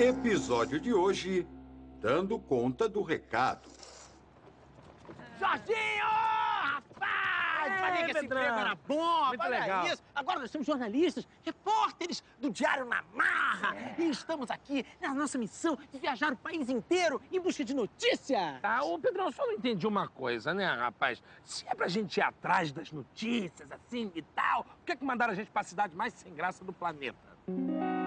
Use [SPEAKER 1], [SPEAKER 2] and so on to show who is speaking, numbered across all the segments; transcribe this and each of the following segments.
[SPEAKER 1] Episódio de hoje, dando conta do recado.
[SPEAKER 2] Jorginho! Rapaz!
[SPEAKER 3] É,
[SPEAKER 2] falei que esse
[SPEAKER 3] Pedrão.
[SPEAKER 2] emprego era bom,
[SPEAKER 3] Muito
[SPEAKER 2] olha
[SPEAKER 3] legal.
[SPEAKER 2] isso. Agora nós somos jornalistas, repórteres do Diário na Marra.
[SPEAKER 3] É.
[SPEAKER 2] E estamos aqui na nossa missão de viajar o país inteiro em busca de notícia.
[SPEAKER 3] Tá, ô Pedrão, só não entendi uma coisa, né, rapaz? Se é pra gente ir atrás das notícias, assim e tal, por que, que mandaram a gente pra cidade mais sem graça do planeta?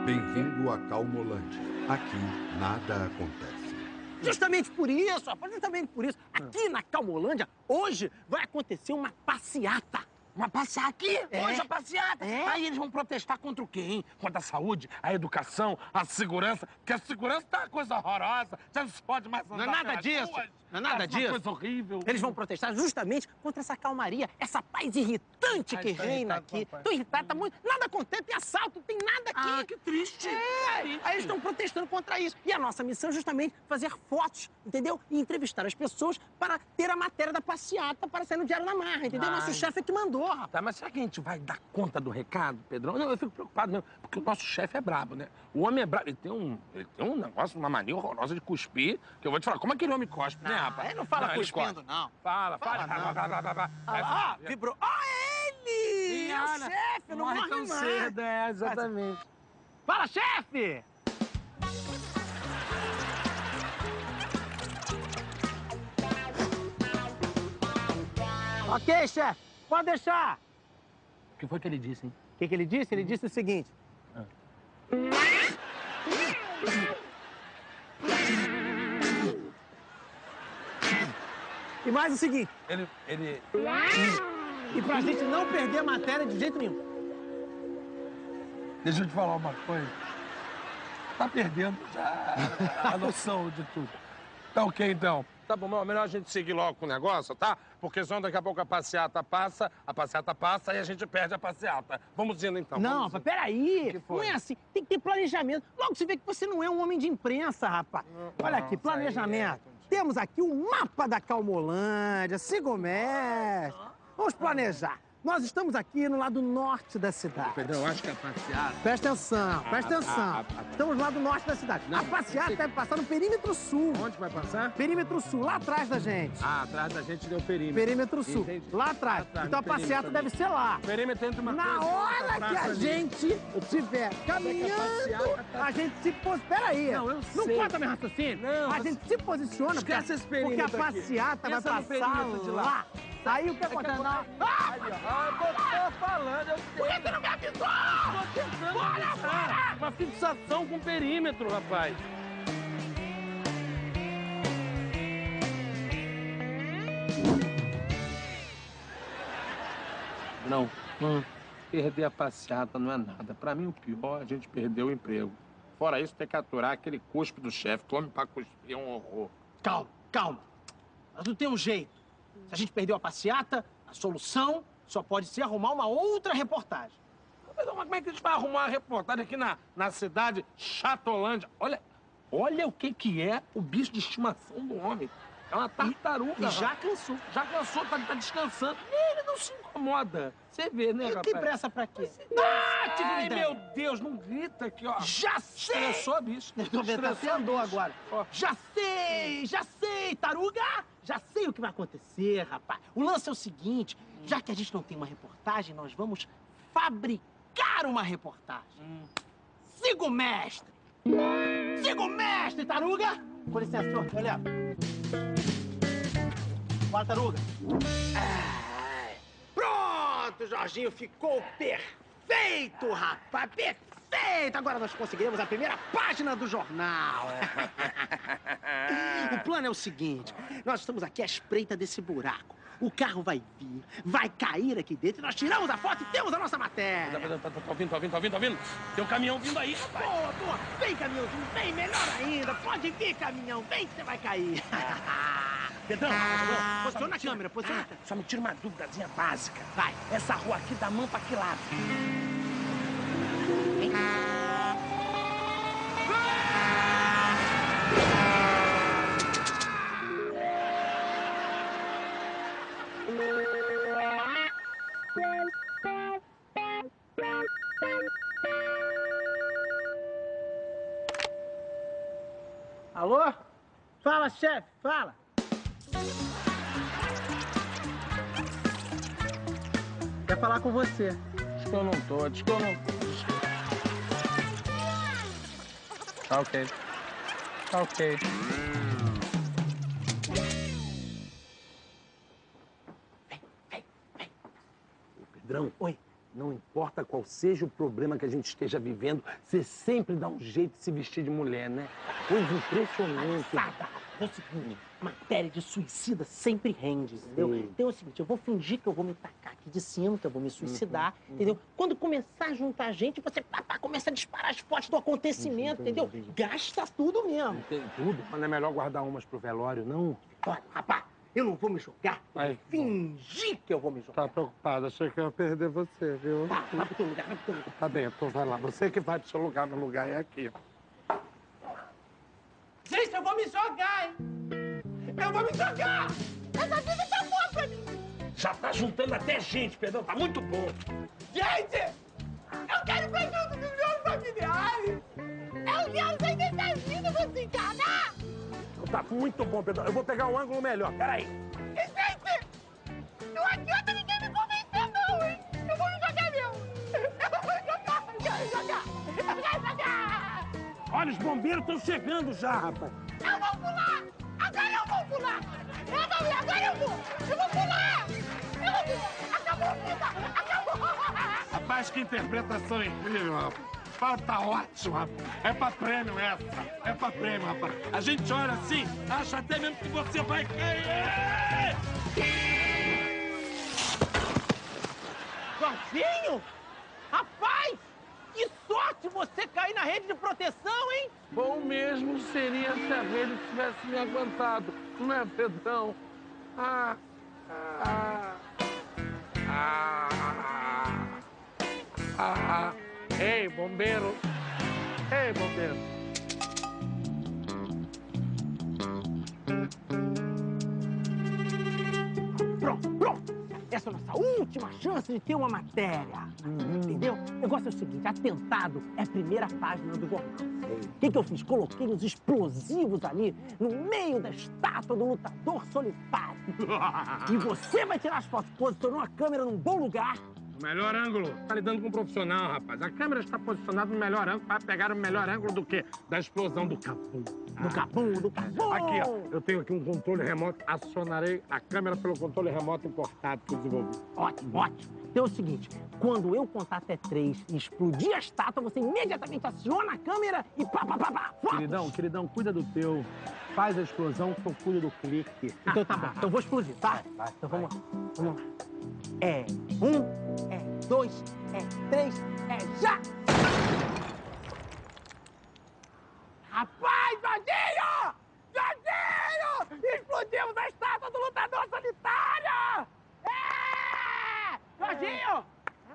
[SPEAKER 1] Bem-vindo a Calmolândia. Aqui nada acontece.
[SPEAKER 2] Justamente por isso, rapaz, justamente por isso. Aqui na Calmolândia, hoje vai acontecer uma passeata.
[SPEAKER 3] Uma passeata aqui,
[SPEAKER 2] É.
[SPEAKER 3] hoje a passeata.
[SPEAKER 2] É.
[SPEAKER 3] Aí eles vão protestar contra o quê, hein? Contra a saúde, a educação, a segurança. Porque a segurança tá uma coisa horrorosa. Já não se pode mais andar
[SPEAKER 2] Não é nada disso,
[SPEAKER 3] ruas.
[SPEAKER 2] Não é nada
[SPEAKER 3] Tá
[SPEAKER 2] disso.
[SPEAKER 3] Coisa horrível.
[SPEAKER 2] Eles vão protestar justamente contra essa calmaria, essa paz irritante
[SPEAKER 3] Ai,
[SPEAKER 2] que
[SPEAKER 3] tá
[SPEAKER 2] reina
[SPEAKER 3] irritado,
[SPEAKER 2] aqui.
[SPEAKER 3] papai.
[SPEAKER 2] Tô irritado, tá muito. Nada acontece, tem assalto, tem nada aqui.
[SPEAKER 3] Ah, que triste.
[SPEAKER 2] É,
[SPEAKER 3] triste.
[SPEAKER 2] aí eles estão protestando contra isso. E a nossa missão é justamente fazer fotos, entendeu? E entrevistar as pessoas para ter a matéria da passeata para sair no Diário da Marra, entendeu?
[SPEAKER 3] Ai.
[SPEAKER 2] Nosso chefe é que mandou, rapaz.
[SPEAKER 3] Tá, mas será que a gente vai dar conta do recado, Pedrão? Não, eu fico preocupado mesmo, porque o nosso chefe é brabo, né? O homem é brabo, ele tem um, ele tem um negócio, uma mania horrorosa de cuspir, que eu vou te falar, como aquele homem cospe, né, rapaz?
[SPEAKER 2] Ele não fala
[SPEAKER 3] ele
[SPEAKER 2] cuspindo, não.
[SPEAKER 3] Fala, fala,
[SPEAKER 2] Fala,
[SPEAKER 3] fala,
[SPEAKER 2] não.
[SPEAKER 3] fala.
[SPEAKER 2] Ah, ah, vibrou. Ah, ele! É o chefe, não morre
[SPEAKER 3] tão
[SPEAKER 2] mais.
[SPEAKER 3] cedo, é, exatamente.
[SPEAKER 2] Fala, chefe! Ok, chefe, pode deixar.
[SPEAKER 3] O que foi que ele disse, hein?
[SPEAKER 2] O que, que ele disse? Ele disse o seguinte.
[SPEAKER 3] Ah.
[SPEAKER 2] E mais o seguinte,
[SPEAKER 3] Ele, ele...
[SPEAKER 2] e pra gente não perder a matéria de jeito nenhum.
[SPEAKER 3] Deixa eu te falar uma coisa. Tá perdendo já a noção de tudo. Tá ok, então. Tá bom, mas melhor a gente seguir logo com o negócio, tá? Porque senão daqui a pouco a passeata passa, a passeata passa e a gente perde a passeata. Vamos indo, então.
[SPEAKER 2] não,
[SPEAKER 3] indo.
[SPEAKER 2] peraí. Não é assim. Tem que ter planejamento. Logo você vê que você não é um homem de imprensa, rapaz. Olha
[SPEAKER 3] não,
[SPEAKER 2] aqui,
[SPEAKER 3] aí
[SPEAKER 2] planejamento. Temos aqui o mapa da Calmolândia, mestre. Vamos planejar. Nós estamos aqui no lado norte da cidade.
[SPEAKER 3] Pedrão, eu acho que a passeata...
[SPEAKER 2] Presta atenção, presta
[SPEAKER 3] Ah,
[SPEAKER 2] atenção.
[SPEAKER 3] ah, ah, ah.
[SPEAKER 2] Estamos lá do norte da cidade.
[SPEAKER 3] Não,
[SPEAKER 2] a passeata deve passar no perímetro sul.
[SPEAKER 3] Onde vai passar?
[SPEAKER 2] Perímetro sul, lá atrás da gente.
[SPEAKER 3] Ah, atrás da gente deu perímetro.
[SPEAKER 2] Perímetro sul,
[SPEAKER 3] Entendi.
[SPEAKER 2] lá atrás.
[SPEAKER 3] Lá atrás,
[SPEAKER 2] então a
[SPEAKER 3] no perímetro
[SPEAKER 2] passeata deve ser lá.
[SPEAKER 3] Perímetro entre uma
[SPEAKER 2] Na hora que a
[SPEAKER 3] ali.
[SPEAKER 2] gente estiver caminhando,
[SPEAKER 3] passeata tá-
[SPEAKER 2] a gente se posiciona. Peraí.
[SPEAKER 3] Não, eu
[SPEAKER 2] Não
[SPEAKER 3] sei.
[SPEAKER 2] conta meu raciocínio.
[SPEAKER 3] Não,
[SPEAKER 2] a gente se posiciona porque,
[SPEAKER 3] Esquece esse
[SPEAKER 2] porque a
[SPEAKER 3] perímetro aqui.
[SPEAKER 2] passeata vai
[SPEAKER 3] Pensa no
[SPEAKER 2] passar
[SPEAKER 3] perímetro de lá.
[SPEAKER 2] Aí o que acontece? Ah!
[SPEAKER 3] Ah, tô falando, eu
[SPEAKER 2] Por que você não me avisou?
[SPEAKER 3] Tô tentando
[SPEAKER 2] Bora.
[SPEAKER 3] Uma fixação com perímetro, rapaz. Não, hum, perder a passeata não é nada. Pra mim, o pior é a gente perder o emprego. Fora isso, ter que aturar aquele cuspe do chefe. Que homem pra cuspir é um horror.
[SPEAKER 2] Calma, calma. Mas não tem um jeito. Se a gente perdeu a passeata, a solução só pode ser arrumar uma outra reportagem.
[SPEAKER 3] Mas como é que a gente vai arrumar uma reportagem aqui na, na cidade Chatolândia? Olha, olha o que, que é o bicho de estimação do homem. É uma tartaruga.
[SPEAKER 2] E já
[SPEAKER 3] rapaz.
[SPEAKER 2] cansou.
[SPEAKER 3] já cansou, tá, tá descansando. E ele não se incomoda. Você vê, né,
[SPEAKER 2] E
[SPEAKER 3] rapaz?
[SPEAKER 2] tem pressa pra quê? Ah,
[SPEAKER 3] Ai, meu Deus, não grita aqui, ó.
[SPEAKER 2] Já sei!
[SPEAKER 3] Estressou, bicho. Estressou,
[SPEAKER 2] andou agora.
[SPEAKER 3] Ó.
[SPEAKER 2] Já sei, já sei, taruga! Já sei o que vai acontecer, rapaz. O lance é o seguinte, já que a gente não tem uma reportagem, nós vamos fabricar uma reportagem.
[SPEAKER 3] Hum.
[SPEAKER 2] Siga o mestre! Siga o mestre, taruga! Com licença, senhor, eu levo. Bora, taruga. Ai. Pronto, Jorginho, ficou perfeito, rapaz, perfeito! Agora nós conseguiremos a primeira página do jornal. o plano é o seguinte: nós estamos aqui à espreita desse buraco. O carro vai vir, vai cair aqui dentro, nós tiramos a foto e temos a nossa
[SPEAKER 3] Tá,
[SPEAKER 2] matéria.
[SPEAKER 3] tá, tá, tá, tá ouvindo, tá ouvindo, tá ouvindo, tá ouvindo? Tem um caminhão vindo aí, rapaz.
[SPEAKER 2] Boa, boa! Vem, caminhãozinho, vem, melhor ainda! Pode vir, caminhão, vem que você vai cair!
[SPEAKER 3] Pedrão,
[SPEAKER 2] Ah, posiciona a câmera, posiciona
[SPEAKER 3] Ah, só me tira uma duvidazinha básica.
[SPEAKER 2] Vai.
[SPEAKER 3] Essa rua aqui dá mão pra que lado?
[SPEAKER 2] Alô? Fala, chefe, fala. Quer falar com você.
[SPEAKER 3] Diz que eu não tô, diz que eu não tô. Tá ok. Tá ok.
[SPEAKER 4] Pedrão, oi. Não importa qual seja o problema que a gente esteja vivendo, você sempre dá um jeito de se vestir de mulher, né? Coisa impressionante.
[SPEAKER 2] Palhaçada. É o seguinte, matéria de suicida sempre rende, entendeu?
[SPEAKER 4] Sim.
[SPEAKER 2] Então é o seguinte, eu vou fingir que eu vou me tacar aqui de cima, que eu vou me suicidar, entendeu? Quando começar a juntar gente, você pá, pá, começa a disparar as fotos do acontecimento, entendeu? Gasta tudo mesmo.
[SPEAKER 4] Tem tudo, mas não é melhor guardar umas pro velório, não?
[SPEAKER 2] Olha, rapaz, eu não vou me jogar.
[SPEAKER 3] Vai.
[SPEAKER 2] fingir que eu vou me jogar.
[SPEAKER 3] Tá preocupado, achei que eu ia perder você, viu?
[SPEAKER 2] Tá, vai pro teu lugar, vai pro teu lugar.
[SPEAKER 3] Tá bem, então vai lá. Você que vai pro seu lugar, meu lugar é aqui.
[SPEAKER 2] Gente, eu vou me jogar, hein? Eu vou me jogar! Essa vida tá boa pra mim!
[SPEAKER 4] Já tá juntando até gente, Pedrão, tá muito bom.
[SPEAKER 2] Gente! Eu quero pra junto dos meus familiares! Eu quero sair dessa vida, vou se enganar!
[SPEAKER 4] Tá muito bom, Pedrão. Eu vou pegar um ângulo melhor. Peraí.
[SPEAKER 2] Gente! Não adianta me
[SPEAKER 4] Olha, os bombeiros estão chegando já, rapaz.
[SPEAKER 2] Eu vou pular! Agora eu vou pular! Eu vou, agora eu vou! Eu vou pular! Eu vou pular! Acabou a vida! Acabou!
[SPEAKER 3] Rapaz, que interpretação incrível, rapaz. Fala, tá ótimo, rapaz. É pra prêmio essa. É pra prêmio, rapaz. A gente olha assim, acha até mesmo que você vai cair.
[SPEAKER 2] Jorginho! Rapaz! Que sorte você cair na rede de proteção, hein?
[SPEAKER 3] Bom mesmo seria se a rede tivesse me aguentado, não é, Pedrão? Ah, ah, ah, ah. Ei, bombeiro. Ei, bombeiro.
[SPEAKER 2] Essa é a nossa última chance de ter uma matéria. Entendeu? O negócio é o seguinte: atentado é a primeira página do jornal. O que, que eu fiz? Coloquei os explosivos ali no meio da estátua do lutador solitário. E você vai tirar as fotos, posicionou a câmera num bom lugar.
[SPEAKER 3] O melhor ângulo. Tá lidando com um profissional, rapaz. A câmera está posicionada no melhor ângulo para pegar o melhor ângulo do quê? Da explosão do capum.
[SPEAKER 2] Do cabum, do cabum.
[SPEAKER 3] Aqui, ó. Eu tenho aqui um controle remoto. Acionarei a câmera pelo controle remoto importado que eu desenvolvi.
[SPEAKER 2] Ótimo, ótimo. Então é o seguinte: quando eu contar até três e explodir a estátua, você imediatamente aciona a câmera e pá, pá, pá, pá. fotos.
[SPEAKER 4] Queridão, queridão, cuida do teu. Faz a explosão que eu cuido do clique.
[SPEAKER 2] Então tá bom. Então eu vou explodir, tá?
[SPEAKER 4] Vai,
[SPEAKER 2] Então vamos lá. Vamos lá. É um, é dois, é três, é já! Rapaz, Jorginho! Jorginho! Explodimos a estátua do lutador solitário! É! Jorginho!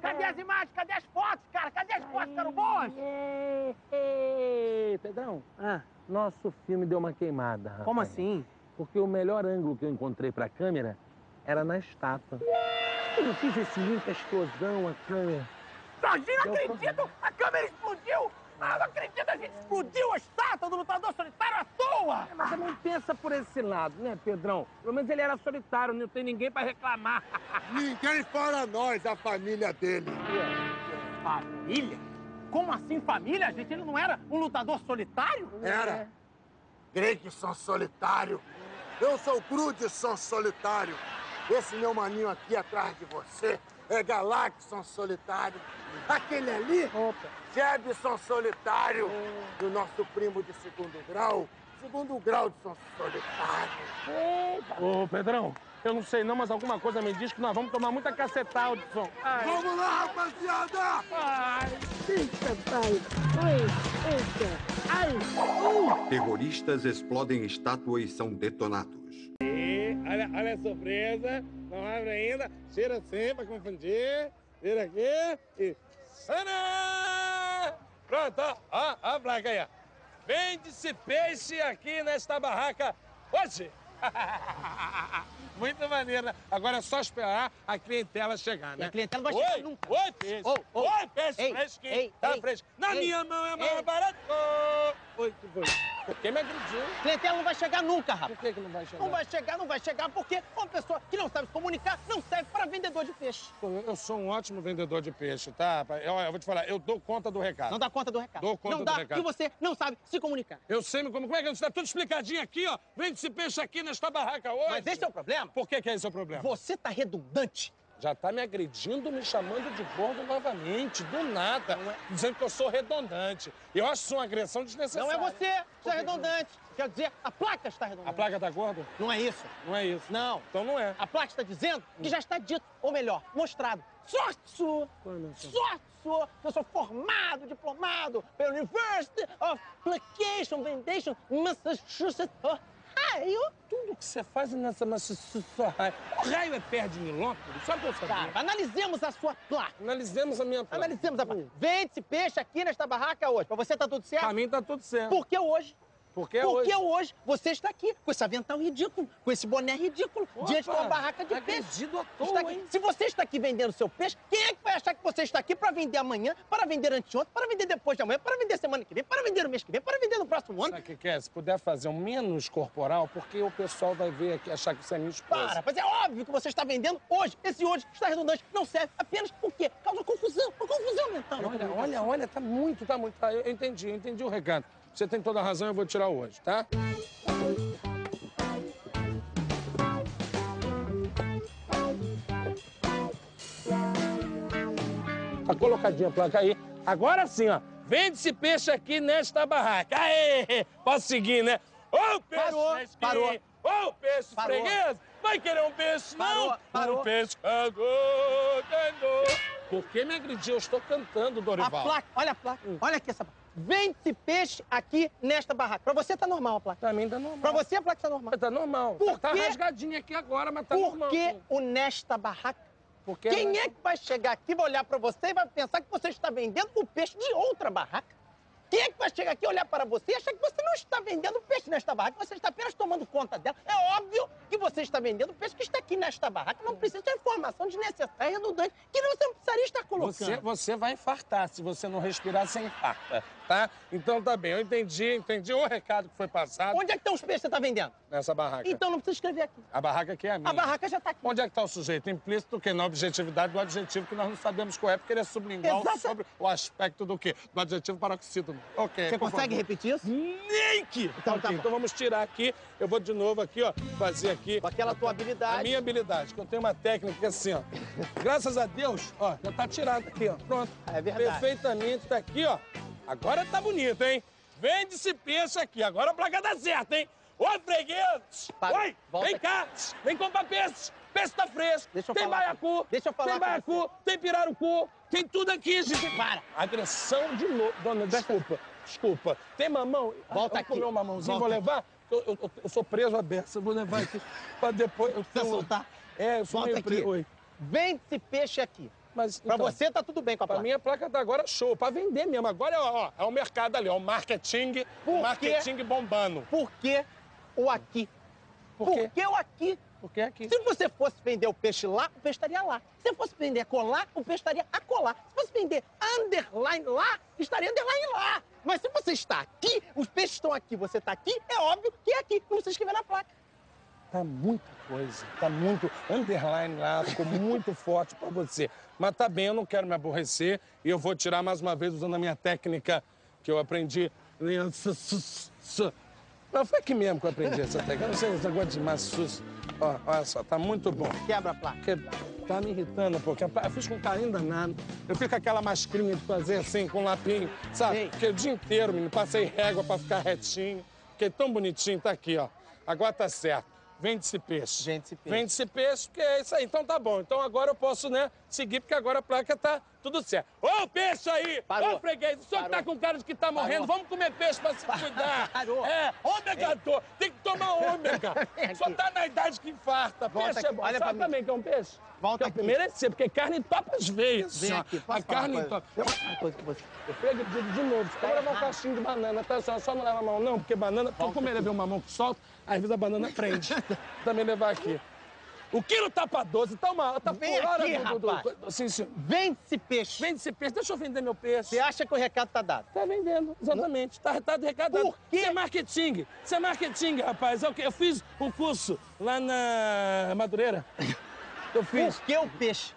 [SPEAKER 2] Cadê as imagens? Cadê as fotos, cara? Cadê as fotos? Ficaram boas?
[SPEAKER 4] Ei, ei, Pedrão,
[SPEAKER 2] Ah,
[SPEAKER 4] nosso filme deu uma queimada, rapaz.
[SPEAKER 2] como assim?
[SPEAKER 4] Porque o melhor ângulo que eu encontrei pra câmera era na estátua. Eu não fiz esse link, a explosão, a câmera.
[SPEAKER 2] Jorginho, não acredito! A câmera explodiu! Ah, não acredito! A gente explodiu a estátua do lutador solitário à toa!
[SPEAKER 4] Mas também pensa por esse lado, né, Pedrão? Pelo menos ele era solitário, não tem ninguém pra reclamar.
[SPEAKER 1] Ninguém fora nós, a família dele.
[SPEAKER 2] Família? Como assim família, gente? Ele não era um lutador solitário?
[SPEAKER 1] Era. Gregson Solitário. Eu sou Grudson Solitário. Esse meu maninho aqui atrás de você é Galaxon Solitário. Aquele ali, Jebson Solitário. E o nosso primo de segundo grau, segundo grau de São Solitário.
[SPEAKER 3] Ô, Pedrão, eu não sei não, mas alguma coisa me diz que nós vamos tomar muita cacetada, Hudson. Ai,
[SPEAKER 1] Vamos lá, rapaziada!
[SPEAKER 3] ai.
[SPEAKER 1] Terroristas explodem estátua e são detonados.
[SPEAKER 3] E olha, olha a surpresa. Não abre ainda. Cheira assim pra confundir. Vira aqui e. Sana! Pronto, ó, ó, ó a placa aí, ó. Vende-se peixe aqui nesta barraca hoje. Muito maneiro, né? Agora é só esperar a clientela chegar, né?
[SPEAKER 2] E a clientela não vai
[SPEAKER 3] Oi,
[SPEAKER 2] chegar nunca.
[SPEAKER 3] Oi, peixe.
[SPEAKER 2] Ô, ô,
[SPEAKER 3] Oi, peixe
[SPEAKER 2] ei,
[SPEAKER 3] fresquinho.
[SPEAKER 2] ei,
[SPEAKER 3] tá
[SPEAKER 2] ei,
[SPEAKER 3] fresco. Na
[SPEAKER 2] ei,
[SPEAKER 3] minha mão é mais
[SPEAKER 2] ei.
[SPEAKER 3] barato. Oi, foi? que foi? Por que me agrediu?
[SPEAKER 2] Clientela não vai chegar nunca, rapaz.
[SPEAKER 3] Por que, que não vai chegar?
[SPEAKER 2] Não vai chegar, não vai chegar, porque uma pessoa que não sabe se comunicar não serve para vendedor de peixe.
[SPEAKER 3] Eu sou um ótimo vendedor de peixe, tá? Eu, eu vou te falar, eu dou conta do recado.
[SPEAKER 2] Não dá conta do recado.
[SPEAKER 3] Dou conta
[SPEAKER 2] não
[SPEAKER 3] do
[SPEAKER 2] dá
[SPEAKER 3] recado.
[SPEAKER 2] e você não sabe se comunicar.
[SPEAKER 3] Eu sei me como. Como é que está tudo explicadinho aqui, ó? Vende esse peixe aqui nesta barraca hoje.
[SPEAKER 2] Mas esse é o problema.
[SPEAKER 3] Por que, que é esse o problema?
[SPEAKER 2] Você tá redundante.
[SPEAKER 3] Já tá me agredindo, me chamando de gordo novamente, do nada.
[SPEAKER 2] Não é-
[SPEAKER 3] Dizendo que eu sou redundante. Eu acho isso uma agressão desnecessária.
[SPEAKER 2] Não é você que é redundante. Quer dizer, a placa está redundante.
[SPEAKER 3] A placa tá gorda?
[SPEAKER 2] Não é isso.
[SPEAKER 3] Não é isso.
[SPEAKER 2] Não.
[SPEAKER 3] Então não é.
[SPEAKER 2] A placa está dizendo que já está dito, ou melhor, mostrado. Sorte sua! Sorte sua! Eu sou formado, diplomado pela University of Application Vendation, Massachusetts, Ohio.
[SPEAKER 3] Tudo que você faz nessa Massachusetts. O raio é perto de Milópolis? Só pra eu saber.
[SPEAKER 2] Cara, analisemos a sua placa.
[SPEAKER 3] Analisemos a minha placa.
[SPEAKER 2] Analisemos a placa. Vende esse peixe aqui nesta barraca hoje. Pra você tá tudo certo?
[SPEAKER 3] Pra mim tá tudo certo.
[SPEAKER 2] Por que hoje?
[SPEAKER 3] Porque
[SPEAKER 2] Porque
[SPEAKER 3] hoje...
[SPEAKER 2] hoje você está aqui com esse avental ridículo, com esse boné ridículo, diante de uma barraca de peixe.
[SPEAKER 3] À toa,
[SPEAKER 2] aqui. Se você está aqui vendendo seu peixe, quem é que vai achar que você está aqui para vender amanhã, para vender anteontem, para vender depois de amanhã, para vender semana que vem, para vender no mês que vem, para vender no próximo ano?
[SPEAKER 3] Sabe o que que é? Se puder fazer um menos corporal, porque o pessoal vai ver aqui, achar que você é minha esposa.
[SPEAKER 2] Para, mas é óbvio que você está vendendo hoje. Esse hoje está redundante. Não serve apenas o quê? Causa confusão, uma confusão mental.
[SPEAKER 3] Olha, olha, olha, tá muito, tá muito. Tá, eu entendi, eu entendi o recado. Você tem toda a razão, eu vou tirar hoje, tá? Tá colocadinha a placa aí. Agora sim, ó. Vende esse peixe aqui nesta barraca. Aê! Posso seguir, né? Ô, peixe
[SPEAKER 2] Parou, parou.
[SPEAKER 3] Ô, peixe
[SPEAKER 2] Parou.
[SPEAKER 3] freguês! Vai querer um peixe,
[SPEAKER 2] Parou,
[SPEAKER 3] não?
[SPEAKER 2] parou.
[SPEAKER 3] Um pescador tentou. Por que me agrediu? Eu estou cantando,
[SPEAKER 2] A
[SPEAKER 3] Dorival.
[SPEAKER 2] placa, olha a placa,
[SPEAKER 3] Hum.
[SPEAKER 2] olha aqui essa placa. Vende esse peixe aqui nesta barraca. Pra você tá normal a placa.
[SPEAKER 3] Pra mim tá normal.
[SPEAKER 2] Pra você a placa tá normal.
[SPEAKER 3] Tá normal.
[SPEAKER 2] Por
[SPEAKER 3] tá, tá rasgadinha aqui agora, mas tá
[SPEAKER 2] Por
[SPEAKER 3] normal.
[SPEAKER 2] que
[SPEAKER 3] sim.
[SPEAKER 2] o nesta barraca?
[SPEAKER 3] Porque
[SPEAKER 2] Quem é que vai chegar aqui, vai olhar pra você e vai pensar que você está vendendo o peixe de outra barraca? Quem é que vai chegar aqui, olhar para você e achar que você não está vendendo peixe nesta barraca, você está apenas tomando conta dela? É óbvio que você está vendendo peixe que está aqui nesta barraca. Não precisa de informação desnecessária e redundante que você não precisaria estar colocando.
[SPEAKER 3] Você, você vai infartar. Se você não respirar, você infarta, tá? Então tá bem, eu entendi, entendi o recado que foi passado
[SPEAKER 2] Onde é que estão os peixes que você está vendendo?
[SPEAKER 3] nessa barraca.
[SPEAKER 2] Então não precisa escrever aqui.
[SPEAKER 3] A barraca aqui é a minha.
[SPEAKER 2] A barraca já está aqui.
[SPEAKER 3] Onde é que tá o sujeito? Implícito que na objetividade do adjetivo que nós não sabemos qual é, porque ele é sublingual
[SPEAKER 2] Exata-
[SPEAKER 3] sobre o aspecto do quê? Do adjetivo paroxítono. Ok.
[SPEAKER 2] Você consegue
[SPEAKER 3] favor.
[SPEAKER 2] repetir isso?
[SPEAKER 3] Nem que!
[SPEAKER 2] Então tá bom.
[SPEAKER 3] então vamos tirar aqui. Eu vou de novo aqui, ó, fazer aqui.
[SPEAKER 2] Com aquela tua
[SPEAKER 3] A
[SPEAKER 2] habilidade.
[SPEAKER 3] minha habilidade, que eu tenho uma técnica é assim, ó. Graças a Deus, ó, já tá tirado aqui, ó. Pronto.
[SPEAKER 2] É verdade.
[SPEAKER 3] Perfeitamente, tá aqui, ó. Agora tá bonito, hein? Vende esse peixe aqui. Agora a placa dá certo, hein? Ô, freguês! Oi!
[SPEAKER 2] Volta
[SPEAKER 3] Vem cá! Vem comprar peixe! Tá fresco!
[SPEAKER 2] Deixa eu
[SPEAKER 3] tem
[SPEAKER 2] falar
[SPEAKER 3] baiacu!
[SPEAKER 2] Deixa eu falar
[SPEAKER 3] Tem baiacu! Tem pirarucu! Tem tudo aqui, gente!
[SPEAKER 2] Para.
[SPEAKER 3] Agressão de novo. Dona, desculpa. Desculpa. Tem mamão?
[SPEAKER 2] Volta
[SPEAKER 3] eu
[SPEAKER 2] aqui.
[SPEAKER 3] vou comer um mamãozinho,
[SPEAKER 2] Volta
[SPEAKER 3] vou levar? Eu, eu- eu- sou preso à beça, eu vou levar aqui pra depois... Eu tenho-
[SPEAKER 2] soltar?
[SPEAKER 3] É, eu sou
[SPEAKER 2] Volta
[SPEAKER 3] meio
[SPEAKER 2] aqui.
[SPEAKER 3] preso. Oi.
[SPEAKER 2] Vende esse peixe aqui.
[SPEAKER 3] Mas,
[SPEAKER 2] Pra
[SPEAKER 3] então,
[SPEAKER 2] você tá tudo bem com a
[SPEAKER 3] Pra
[SPEAKER 2] placa.
[SPEAKER 3] mim a placa tá agora show, pra vender mesmo. Agora ó, ó, é o mercado ali, ó, o marketing,
[SPEAKER 2] Por quê?
[SPEAKER 3] marketing bombando.
[SPEAKER 2] Por que o aqui?
[SPEAKER 3] Por quê?
[SPEAKER 2] que o aqui?
[SPEAKER 3] Porque aqui.
[SPEAKER 2] Se você fosse vender o peixe lá, o peixe estaria lá. Se fosse vender colar, o peixe estaria a colar. Se fosse vender underline lá, estaria underline lá. Mas se você está aqui, os peixes estão aqui, você está aqui, é óbvio que é aqui. Não precisa escrever na placa.
[SPEAKER 3] Tá muita coisa, tá muito underline lá, ficou muito forte pra você. Mas tá bem, eu não quero me aborrecer e eu vou tirar mais uma vez usando a minha técnica que eu aprendi. Não, foi aqui mesmo que eu aprendi essa técnica. Eu não sei esse negócio de massus. Ó, olha só, tá muito bom.
[SPEAKER 2] Quebra a placa.
[SPEAKER 3] Porque tá me irritando pouquinho. Eu fiz com carinho danado. Eu fico com aquela mascrinha de fazer assim, com um lapinho, sabe?
[SPEAKER 2] Ei.
[SPEAKER 3] Fiquei o dia inteiro, menino. Passei régua pra ficar retinho. Fiquei tão bonitinho, tá aqui, ó. Agora tá certo. Vende esse peixe.
[SPEAKER 2] Vende esse peixe.
[SPEAKER 3] Vende esse peixe, porque é isso aí. Então tá bom. Então agora eu posso, né, seguir, porque agora a placa tá tudo certo. Ô, peixe aí!
[SPEAKER 2] Parou.
[SPEAKER 3] Ô, freguês, o senhor que tá
[SPEAKER 2] Parou.
[SPEAKER 3] com cara de que tá morrendo, vamos comer peixe pra se cuidar.
[SPEAKER 2] Parou.
[SPEAKER 3] É, ômega, tô. Tem que tomar ômega. Só tá na idade que infarta.
[SPEAKER 2] Volta
[SPEAKER 3] peixe é
[SPEAKER 2] aqui,
[SPEAKER 3] bom.
[SPEAKER 2] olha
[SPEAKER 3] Sabe
[SPEAKER 2] pra mim.
[SPEAKER 3] também que é um peixe?
[SPEAKER 2] Volta
[SPEAKER 3] que é
[SPEAKER 2] aqui.
[SPEAKER 3] primeiro é ser, porque carne topa as veias.
[SPEAKER 2] Vem aqui, posso
[SPEAKER 3] A carne topa.
[SPEAKER 2] Eu uma coisa você.
[SPEAKER 3] Eu agredido de novo. Só levar um caixinho de banana, tá? Só, só não leva a mão, não, porque banana,
[SPEAKER 2] Volta
[SPEAKER 3] como ele vê uma mão que solta, às vezes a banana prende. Também levar aqui. O quilo tá pra 12, tá uma. Tá
[SPEAKER 2] Vem
[SPEAKER 3] por hora
[SPEAKER 2] aqui,
[SPEAKER 3] do, do, do, Sim, sim.
[SPEAKER 2] Vende esse peixe.
[SPEAKER 3] Vende esse peixe, deixa eu vender meu peixe.
[SPEAKER 2] Você acha que o recado tá dado?
[SPEAKER 3] Tá vendendo, exatamente. Tá, tá recadado.
[SPEAKER 2] Por quê?
[SPEAKER 3] Isso é marketing. Isso é marketing, rapaz. É o quê? Eu fiz um curso lá na Madureira. Eu fiz.
[SPEAKER 2] Por que o peixe?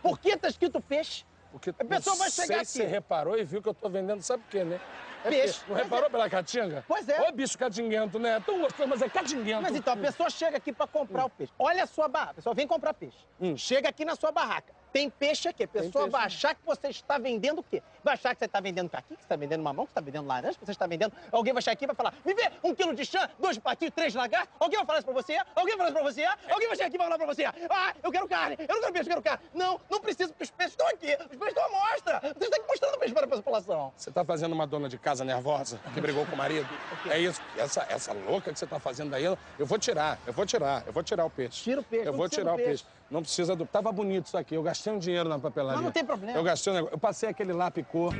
[SPEAKER 2] Por que tá escrito peixe?
[SPEAKER 3] Porque
[SPEAKER 2] A pessoa vai
[SPEAKER 3] não
[SPEAKER 2] chegar aqui.
[SPEAKER 3] Você reparou e viu que eu tô vendendo, sabe o quê, né? É
[SPEAKER 2] Peixe.
[SPEAKER 3] Não reparou pela catinga?
[SPEAKER 2] Pois é.
[SPEAKER 3] Ô, bicho catinguento, né? Tão gostoso, mas é catinguento.
[SPEAKER 2] Mas então, a pessoa chega aqui pra comprar o peixe. Olha a sua barraca. A pessoa vem comprar peixe.
[SPEAKER 3] Hum.
[SPEAKER 2] Chega aqui na sua barraca. Tem peixe aqui. A pessoa
[SPEAKER 3] peixe.
[SPEAKER 2] vai achar que você está vendendo o quê? Vai achar que você está vendendo caqui, que você está vendendo mamão, que você está vendendo laranja, que você está vendendo... Alguém vai chegar aqui e vai falar, me vê um quilo de chã, dois de patinho, três de lagarto. Alguém vai falar isso pra você? Alguém vai falar isso pra você? Alguém vai chegar aqui e vai falar pra você, ah, eu quero carne, eu não quero peixe, eu quero carne. Não, não precisa, porque os peixes estão aqui. Os peixes estão à mostra. Você está aqui mostrando peixe para a população.
[SPEAKER 3] Você tá fazendo uma dona de casa nervosa que brigou com o marido? É isso. Essa, essa louca que você tá fazendo aí, eu vou tirar, eu vou tirar, eu vou tirar o peixe.
[SPEAKER 2] Tira o peixe,
[SPEAKER 3] Eu vou tirar o peixe. Não precisa do. Tava bonito isso aqui. Eu gastei um dinheiro na papelaria.
[SPEAKER 2] Mas não tem problema.
[SPEAKER 3] Eu gastei um negócio. Eu passei aquele lapicô.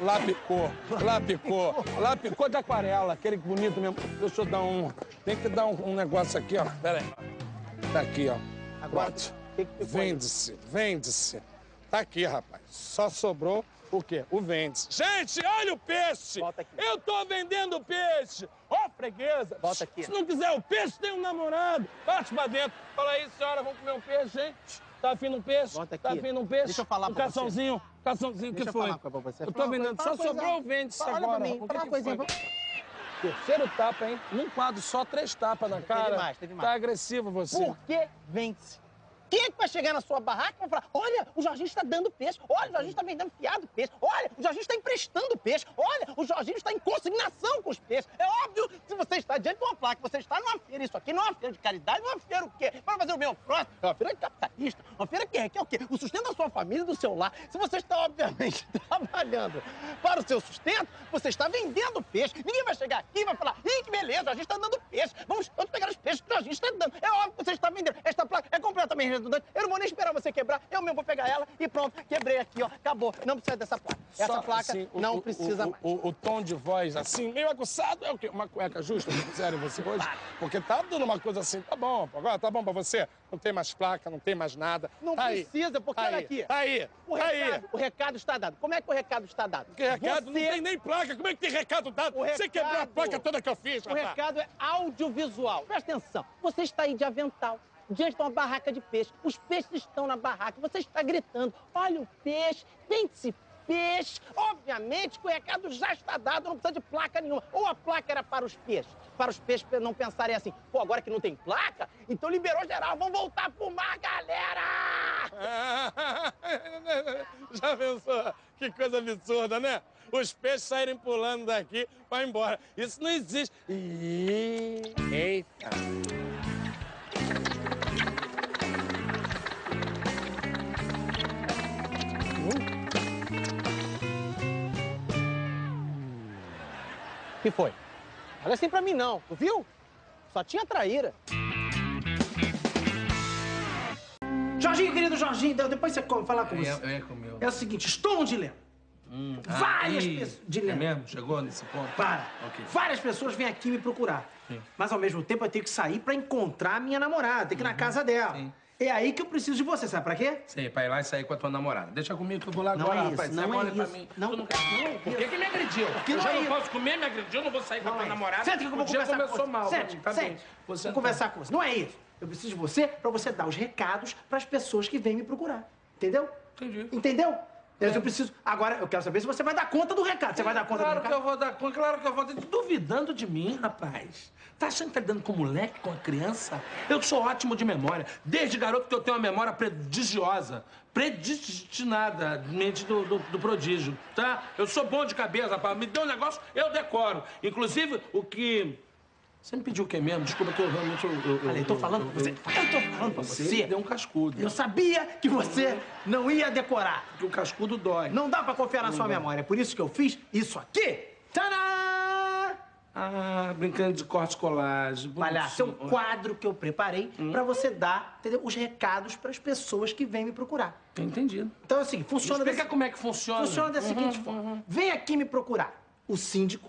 [SPEAKER 3] Lapicô. Lapicô. Lapicô de aquarela. Aquele bonito mesmo. Deixa eu dar um. Tem que dar um, um negócio aqui, ó. Pera aí. Tá aqui, ó.
[SPEAKER 2] Agora?
[SPEAKER 3] Vende-se, vende-se. Tá aqui, rapaz. Só sobrou o quê? O vende-se. Gente, olha o peixe!
[SPEAKER 2] Volta aqui.
[SPEAKER 3] Eu tô vendendo peixe! Ó, freguesa!
[SPEAKER 2] Volta aqui.
[SPEAKER 3] Se não quiser o peixe, tem um namorado. Bate pra dentro. Fala aí, senhora, vamos comer um peixe, hein? Tá afim um peixe?
[SPEAKER 2] Volta
[SPEAKER 3] Tá
[SPEAKER 2] aqui.
[SPEAKER 3] afim de um peixe?
[SPEAKER 2] Deixa eu falar
[SPEAKER 3] um
[SPEAKER 2] pra você.
[SPEAKER 3] caçãozinho. Caçãozinho, o que
[SPEAKER 2] Deixa eu
[SPEAKER 3] foi?
[SPEAKER 2] falar pra você.
[SPEAKER 3] Eu
[SPEAKER 2] Fala
[SPEAKER 3] tô vendendo. Só
[SPEAKER 2] fala
[SPEAKER 3] sobrou o vende-se
[SPEAKER 2] Olha
[SPEAKER 3] agora.
[SPEAKER 2] pra mim, fala uma coisinha.
[SPEAKER 3] foi? Terceiro tapa, hein? Num quadro só, três tapas na cara.
[SPEAKER 2] mais, teve mais.
[SPEAKER 3] Tá agressivo você.
[SPEAKER 2] Por que vende-se? Quem é que vai chegar na sua barraca e vai falar: olha, o Jorginho está dando peixe, olha, o Jorginho está vendendo fiado peixe, olha, o Jorginho está emprestando peixe, olha, o Jorginho está em consignação com os peixes. É óbvio, se você está diante de uma placa, você está numa feira, isso aqui não é uma feira de caridade, não é uma feira o quê? Para fazer o meu próximo, é uma feira de capitalista, uma feira que requer o quê? O sustento da sua família e do seu lar. Se você está, obviamente, trabalhando para o seu sustento, você está vendendo peixe. Ninguém vai chegar aqui e vai falar: ih, que beleza, o Jorginho está dando peixe, vamos, vamos pegar os peixes que o Jorginho está dando. É óbvio que você está vendendo. Esta placa é completamente redundante. Eu não vou nem esperar você quebrar, eu mesmo vou pegar ela e pronto, quebrei aqui, ó, acabou. Não precisa dessa placa. Essa
[SPEAKER 3] Só,
[SPEAKER 2] placa
[SPEAKER 3] assim, o-
[SPEAKER 2] não
[SPEAKER 3] o-
[SPEAKER 2] precisa
[SPEAKER 3] o,
[SPEAKER 2] mais.
[SPEAKER 3] O, o tom de voz, assim, meio aguçado, é o quê? Uma cueca justa em você hoje? Porque tá dando uma coisa assim, tá bom, agora tá bom pra você? Não tem mais placa, não tem mais nada.
[SPEAKER 2] Não
[SPEAKER 3] Tá aí.
[SPEAKER 2] precisa, porque
[SPEAKER 3] Tá
[SPEAKER 2] olha
[SPEAKER 3] aí,
[SPEAKER 2] aqui.
[SPEAKER 3] Tá aí,
[SPEAKER 2] O
[SPEAKER 3] tá
[SPEAKER 2] recado,
[SPEAKER 3] aí.
[SPEAKER 2] o recado está dado. Como é que o recado está dado?
[SPEAKER 3] Que recado? Não
[SPEAKER 2] Você-
[SPEAKER 3] tem nem placa. Como é que tem recado dado?
[SPEAKER 2] O
[SPEAKER 3] Você quebrou a
[SPEAKER 2] recado-
[SPEAKER 3] placa toda que eu fiz,
[SPEAKER 2] O
[SPEAKER 3] rapaz.
[SPEAKER 2] recado é audiovisual. Presta atenção. Você está aí de avental, diante de uma barraca de peixe. Os peixes estão na barraca. Você está gritando: olha o peixe, vende-se peixe. Obviamente que o recado já está dado, não precisa de placa nenhuma. Ou a placa era para os peixes. Para os peixes não pensarem assim, pô, agora que não tem placa, então liberou geral, vamos voltar a fumar, galera!
[SPEAKER 3] Já pensou? Que coisa absurda, né? Os peixes saírem pulando daqui, vai embora. Isso não existe. Eita.
[SPEAKER 2] Que foi? Olha assim pra mim não, tu viu? Só tinha traíra.
[SPEAKER 5] Jorginho, querido Jorginho, então, depois você come, falar com você.
[SPEAKER 4] Eu ia comer.
[SPEAKER 5] É o seguinte, estou um dilema. Várias pessoas.
[SPEAKER 4] É
[SPEAKER 5] Dilema.
[SPEAKER 4] mesmo? Chegou nesse ponto?
[SPEAKER 5] Para.
[SPEAKER 4] Ok.
[SPEAKER 5] Várias pessoas vêm aqui me procurar.
[SPEAKER 4] Sim.
[SPEAKER 5] Mas ao mesmo tempo eu tenho que sair pra encontrar a minha namorada, tem que ir na casa dela.
[SPEAKER 4] Sim.
[SPEAKER 5] É aí que eu preciso de você, sabe pra quê?
[SPEAKER 4] Sei, pra ir lá e sair com a tua namorada. Deixa comigo que eu vou lá
[SPEAKER 5] Não
[SPEAKER 4] agora,
[SPEAKER 5] é isso,
[SPEAKER 4] rapaz.
[SPEAKER 5] não
[SPEAKER 4] Você
[SPEAKER 5] é
[SPEAKER 4] olha pra
[SPEAKER 5] isso.
[SPEAKER 4] mim.
[SPEAKER 5] Não,
[SPEAKER 4] Tu
[SPEAKER 5] não
[SPEAKER 4] quer-
[SPEAKER 5] é
[SPEAKER 4] Por que que me agrediu?
[SPEAKER 5] Porque
[SPEAKER 4] eu
[SPEAKER 5] não
[SPEAKER 4] já
[SPEAKER 5] é
[SPEAKER 4] não
[SPEAKER 5] isso.
[SPEAKER 4] posso comer, me agrediu, não vou sair com a
[SPEAKER 5] Não
[SPEAKER 4] tua
[SPEAKER 5] é
[SPEAKER 4] namorada.
[SPEAKER 5] Senta que eu vou
[SPEAKER 4] o dia
[SPEAKER 5] conversar
[SPEAKER 4] começou
[SPEAKER 5] com
[SPEAKER 4] mal.
[SPEAKER 5] você. Sente,
[SPEAKER 4] tá
[SPEAKER 5] sente.
[SPEAKER 4] bem. Vou
[SPEAKER 5] Vou
[SPEAKER 4] sentar.
[SPEAKER 5] conversar com você. Não é isso. Eu preciso de você pra você dar os recados pras pessoas que vêm me procurar. Entendeu?
[SPEAKER 4] Entendi.
[SPEAKER 5] Entendeu? Eu preciso. Agora, eu quero saber se você vai dar conta do recado. Você vai dar conta
[SPEAKER 4] Claro
[SPEAKER 5] do
[SPEAKER 4] que
[SPEAKER 5] recado?
[SPEAKER 4] eu vou dar conta, claro que eu vou. Tá duvidando de mim, rapaz. Tá achando que tá lidando com moleque, com a criança? Eu sou ótimo de memória. Desde garoto que eu tenho uma memória prodigiosa. Predestinada, mente do, do, do prodígio, tá? Eu sou bom de cabeça, rapaz. Me deu um negócio, eu decoro. Inclusive, o que... Você me pediu o que mesmo? Desculpa que eu realmente... Eu, eu,
[SPEAKER 5] Olha, eu tô falando pra você.
[SPEAKER 4] eu-
[SPEAKER 5] tô falando pra
[SPEAKER 4] Você
[SPEAKER 5] você.
[SPEAKER 4] deu um cascudo.
[SPEAKER 5] Eu sabia que você não ia decorar.
[SPEAKER 4] Porque o cascudo dói.
[SPEAKER 5] Não dá pra confiar na sua
[SPEAKER 4] dá.
[SPEAKER 5] memória. É por isso que eu fiz isso aqui. Tadã!
[SPEAKER 4] Ah, brincando de corte colagem.
[SPEAKER 5] Palhaço, é um quadro que eu preparei pra você dar entendeu? os recados pras pessoas que vêm me procurar.
[SPEAKER 4] Entendido.
[SPEAKER 5] Então, assim, funciona
[SPEAKER 4] Explica
[SPEAKER 5] desse,
[SPEAKER 4] como é que funciona.
[SPEAKER 5] funciona da seguinte forma. Vem aqui me procurar o síndico,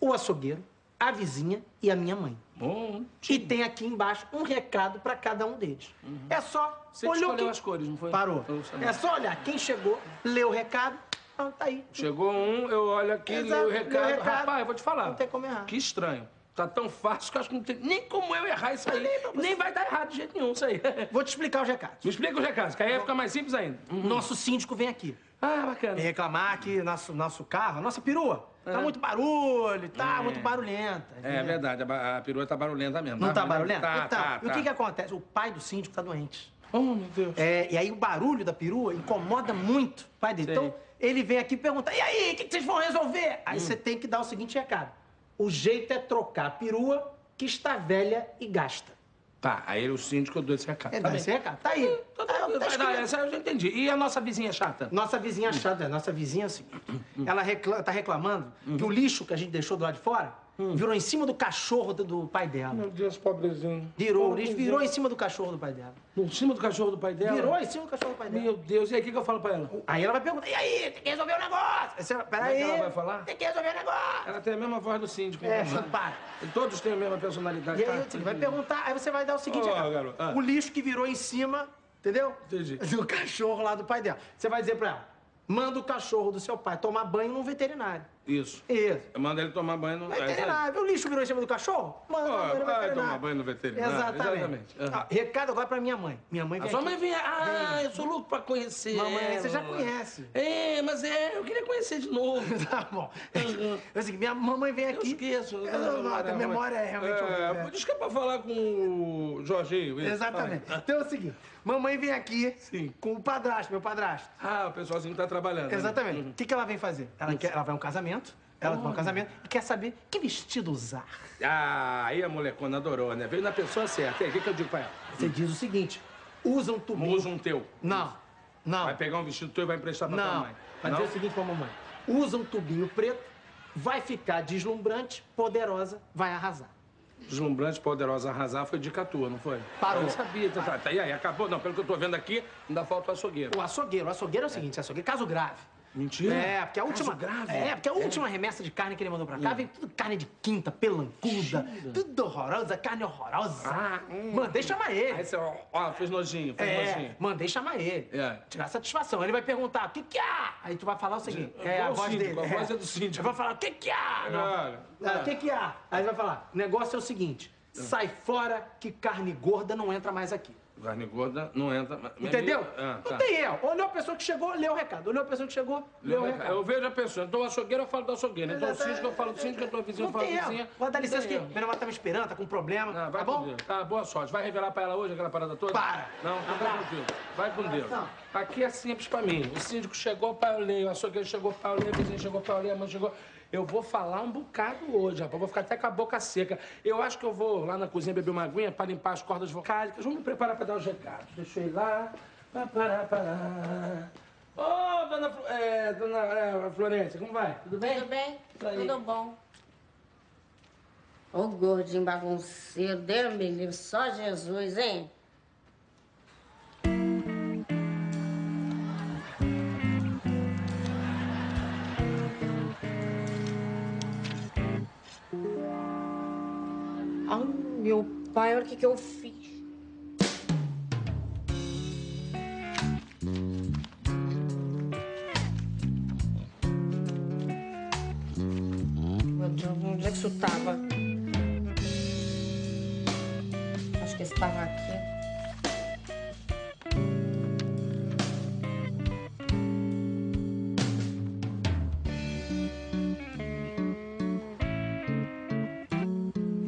[SPEAKER 5] o açougueiro,
[SPEAKER 2] a vizinha e a minha mãe.
[SPEAKER 3] Bom,
[SPEAKER 2] E tem aqui embaixo um recado pra cada um deles. É só
[SPEAKER 3] Uhum. Você
[SPEAKER 2] olhou
[SPEAKER 3] escolheu
[SPEAKER 2] que-
[SPEAKER 3] as cores, não foi?
[SPEAKER 2] Parou. É só olhar quem chegou, leu o recado, ah, tá aí.
[SPEAKER 3] Chegou um, eu olho aqui,
[SPEAKER 2] Exato,
[SPEAKER 3] leio o
[SPEAKER 2] leu
[SPEAKER 3] recado.
[SPEAKER 2] recado.
[SPEAKER 3] Rapaz, eu vou te falar.
[SPEAKER 2] Não tem como errar.
[SPEAKER 3] Que estranho. Tá tão fácil que eu acho que não tem nem como eu errar isso aí.
[SPEAKER 2] nem
[SPEAKER 3] vai dar errado de jeito nenhum isso aí.
[SPEAKER 2] Vou te explicar os recados.
[SPEAKER 3] Me explica os recados, que aí fica mais simples ainda.
[SPEAKER 2] Nosso síndico vem aqui.
[SPEAKER 3] Ah, bacana.
[SPEAKER 2] Vem reclamar que nosso, nosso carro, nossa perua, tá muito barulho, tá muito barulhenta.
[SPEAKER 3] É
[SPEAKER 2] entendeu?
[SPEAKER 3] verdade, a, a perua tá barulhenta mesmo.
[SPEAKER 2] Não tá barulhenta?
[SPEAKER 3] Tá,
[SPEAKER 2] então,
[SPEAKER 3] tá,
[SPEAKER 2] e o
[SPEAKER 3] tá.
[SPEAKER 2] que que acontece? O pai do síndico tá doente.
[SPEAKER 3] Oh, meu Deus.
[SPEAKER 2] É, e aí o barulho da perua incomoda muito o pai dele.
[SPEAKER 3] Sei.
[SPEAKER 2] Então, ele vem aqui e pergunta, e aí, o que, que vocês vão resolver? Aí você tem que dar o seguinte recado. O jeito é trocar a perua que está velha e gasta.
[SPEAKER 3] Tá, aí o síndico deu esse recado.
[SPEAKER 2] É,
[SPEAKER 3] tá
[SPEAKER 2] esse recado. Tá aí.
[SPEAKER 3] Tá, dar,
[SPEAKER 2] escrito.
[SPEAKER 3] essa eu já entendi. E a nossa vizinha chata?
[SPEAKER 2] Nossa vizinha chata, é, nossa vizinha é seguinte. Ela recla tá reclamando que o lixo que a gente deixou do lado de fora virou em cima do cachorro do, do pai dela.
[SPEAKER 3] Meu Deus, pobrezinho.
[SPEAKER 2] Virou, o lixo virou em cima do cachorro do pai dela.
[SPEAKER 3] Em cima do cachorro do pai dela?
[SPEAKER 2] Virou em cima do cachorro do pai dela.
[SPEAKER 3] Meu Deus, e aí o que, que eu falo pra ela?
[SPEAKER 2] Aí ela vai perguntar, e aí, tem que resolver o negócio. Aí você, Peraí,
[SPEAKER 3] é que ela vai falar?
[SPEAKER 2] tem que resolver o negócio.
[SPEAKER 3] Ela tem a mesma voz do síndico.
[SPEAKER 2] É,
[SPEAKER 3] então,
[SPEAKER 2] para.
[SPEAKER 3] Todos têm a mesma personalidade.
[SPEAKER 2] E aí
[SPEAKER 3] tá?
[SPEAKER 2] você vai perguntar, aí você vai dar o seguinte,
[SPEAKER 3] Ó,
[SPEAKER 2] recado.
[SPEAKER 3] garoto, ah.
[SPEAKER 2] o lixo que virou em cima, entendeu?
[SPEAKER 3] Entendi.
[SPEAKER 2] Do cachorro lá do pai dela. Você vai dizer pra ela, manda o cachorro do seu pai tomar banho num veterinário.
[SPEAKER 3] Isso.
[SPEAKER 2] Isso.
[SPEAKER 3] Eu mando ele tomar banho no...
[SPEAKER 2] Veterinário. O lixo virou em cima do cachorro? Manda tomar banho no
[SPEAKER 3] vai
[SPEAKER 2] veterinário.
[SPEAKER 3] tomar banho no veterinário,
[SPEAKER 2] Exatamente.
[SPEAKER 3] exatamente. Aham.
[SPEAKER 2] Ah, recado agora pra minha mãe. Minha mãe
[SPEAKER 3] A
[SPEAKER 2] vem
[SPEAKER 3] sua
[SPEAKER 2] aqui.
[SPEAKER 3] mãe vem... Ah, eu sou louco pra conhecer
[SPEAKER 2] Mamãe, você já conhece.
[SPEAKER 3] É, mas é, eu queria conhecer de novo.
[SPEAKER 2] Tá bom. É o seguinte, minha mamãe vem
[SPEAKER 3] Eu
[SPEAKER 2] aqui.
[SPEAKER 3] esqueço. né?
[SPEAKER 2] Eu não, a memória é realmente
[SPEAKER 3] É,
[SPEAKER 2] horrível.
[SPEAKER 3] diz que é pra falar com o Jorginho. isso.
[SPEAKER 2] Exatamente.
[SPEAKER 3] Vai.
[SPEAKER 2] Então é o seguinte, mamãe vem aqui
[SPEAKER 3] Sim.
[SPEAKER 2] com o padrasto, meu padrasto.
[SPEAKER 3] Ah, o pessoalzinho tá trabalhando. né?
[SPEAKER 2] Exatamente. O que, que ela vem fazer? Ela, quer, ela vai a um casamento, ela vai a um casamento e quer saber que vestido usar.
[SPEAKER 3] Ah, aí a molecona adorou, né? Veio na pessoa certa. E aí, o que, que eu digo pra ela?
[SPEAKER 2] Você diz o seguinte, usa um tubinho...
[SPEAKER 3] Usa um teu.
[SPEAKER 2] Não, não.
[SPEAKER 3] Vai pegar um vestido teu e vai emprestar pra tua
[SPEAKER 2] Não.
[SPEAKER 3] mãe.
[SPEAKER 2] Vai dizer o seguinte pra mamãe. Usa um tubinho preto, vai ficar deslumbrante, poderosa, vai arrasar.
[SPEAKER 3] Deslumbrante, poderosa, arrasar foi dica tua, não foi?
[SPEAKER 2] Parou.
[SPEAKER 3] Eu sabia. Tá, tá, tá. E aí, acabou? Não, pelo que eu tô vendo aqui, ainda falta o açougueiro.
[SPEAKER 2] O açougueiro, o açougueiro é o seguinte, açougueiro, caso grave.
[SPEAKER 3] Mentira?
[SPEAKER 2] É, porque a
[SPEAKER 3] Caso
[SPEAKER 2] última.
[SPEAKER 3] grave?
[SPEAKER 2] É, porque a última remessa de carne que ele mandou pra cá veio tudo carne de quinta, pelancuda, tudo horrorosa, carne horrorosa.
[SPEAKER 3] Ah, hum.
[SPEAKER 2] Mandei chamar ele.
[SPEAKER 3] Aí você, ó, ó, fez nojinho, fez
[SPEAKER 2] É,
[SPEAKER 3] nojinho.
[SPEAKER 2] mandei chamar ele.
[SPEAKER 3] É.
[SPEAKER 2] Tirar satisfação. Ele vai perguntar, o que que há? Aí tu vai falar o seguinte,
[SPEAKER 3] É
[SPEAKER 2] é a voz
[SPEAKER 3] síndico,
[SPEAKER 2] dele.
[SPEAKER 3] a voz é do síndico.
[SPEAKER 2] Eu vou falar, o que que há? O que que há? Aí ele vai falar, o negócio é o seguinte, sai fora que carne gorda não entra mais aqui.
[SPEAKER 3] Carne gorda não entra. mas-
[SPEAKER 2] Entendeu?
[SPEAKER 3] Ah, tá.
[SPEAKER 2] Não tem erro. Olhou a pessoa que chegou, leu o recado. Olhou a pessoa que chegou, leu o recado.
[SPEAKER 3] Eu vejo a pessoa. Então, o açougueiro, eu falo do açougueiro. Então, o síndico, eu falo do síndico. Então, o vizinho, eu
[SPEAKER 2] Não
[SPEAKER 3] falo do vizinho.
[SPEAKER 2] Vou dar
[SPEAKER 3] Não
[SPEAKER 2] licença que
[SPEAKER 3] erro.
[SPEAKER 2] minha namorada tá me esperando, tá com problema.
[SPEAKER 3] Ah, vai
[SPEAKER 2] tá bom?
[SPEAKER 3] Tá, boa sorte. Vai revelar pra ela hoje aquela parada toda?
[SPEAKER 2] Para.
[SPEAKER 3] Não, então vai tranquilo. Vai com Deus. Aqui é simples pra mim. O síndico chegou, pai, eu leio. O açougueiro chegou, pai, eu leio. O vizinho chegou, pai, eu leio. A mãe chegou. Eu vou falar um bocado hoje, rapaz. Vou ficar até com a boca seca. Eu acho que eu vou lá na cozinha beber uma aguinha pra limpar as cordas vocálicas. Vamos me preparar pra dar os recados. Deixa eu ir lá. Pá, pará, pará. Ô, dona, Flo- é, dona é, Florência, como vai? Tudo bem?
[SPEAKER 6] Tudo bem? Tudo bom. Ô gordinho bagunceiro, Deus me livre, só Jesus, hein? Meu pai, olha o que, que eu fiz. Meu Deus, onde é que isso tava? Acho que esse tava aqui.